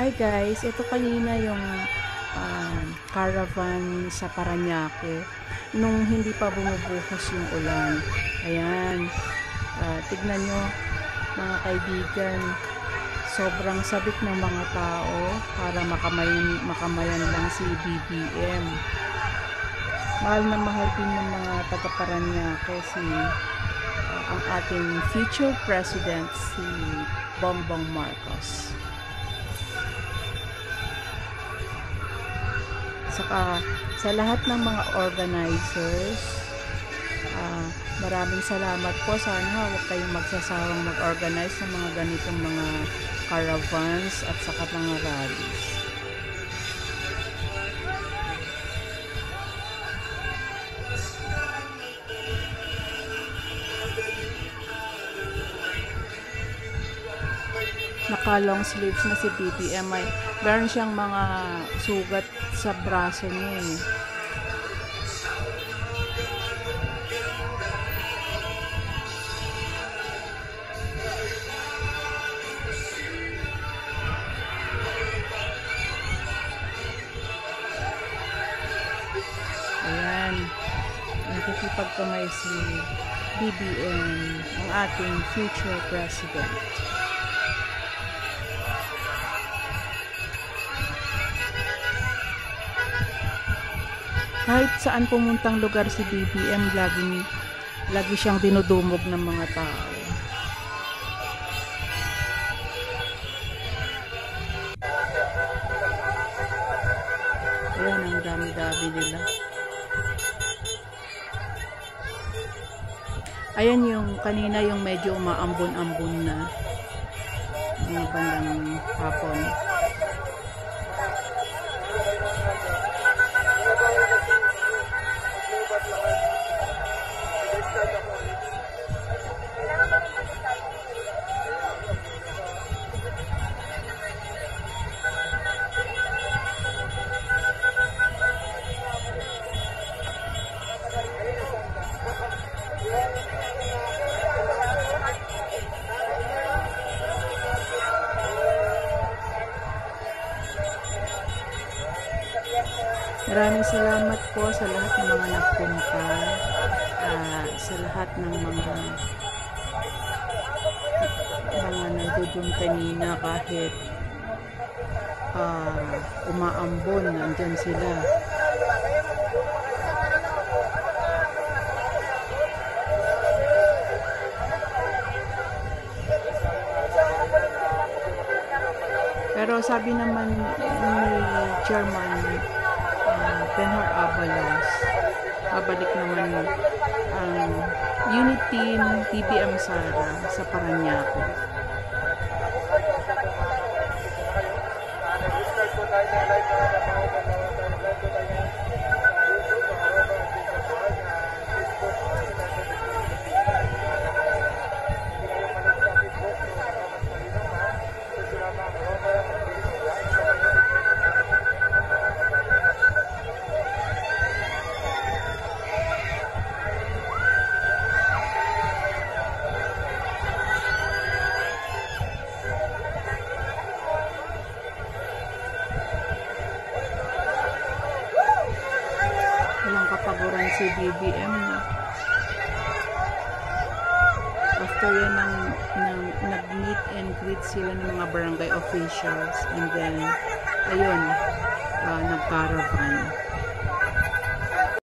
Hi guys, ito kanina yung um, caravan sa Paranaque nung hindi pa bumubuhos yung ulan. Ayan, uh, tignan nyo mga kaibigan, sobrang sabik ng mga tao para makamayan, makamayan lang si BBM. Mahal na mahal din ng mga taga Paranaque si uh, ang ating future president si Bongbong Marcos. Saka sa lahat ng mga organizers, uh, maraming salamat po. Sana huwag kayong magsasawang mag-organize ng mga ganitong mga caravans at saka mga rallies. Naka long sleeves na si BBM ay meron siyang mga sugat sa braso niya eh. Ayan. Nakikipagkamay si BBM, ang ating future president. Kahit saan pumuntang lugar si BBM laging lagi siyang dinudumog ng mga tao. Ayan ang dami-dami nila. Ayan yung kanina yung medyo umaambon-ambon na. Mga bandang hapon Maraming salamat po sa lahat ng mga nagpunta, uh, sa lahat ng mga mga nandudun kanina kahit uh, umaambon, nandyan sila. Pero sabi naman ni Chairman Benhor Abalos. Babalik naman ang unit team TPM Sara sa Paranaque. Kapaguran si BBM no? after yan ng, ng nag-meet and greet sila ng mga barangay officials and then ayun uh, nag-caravan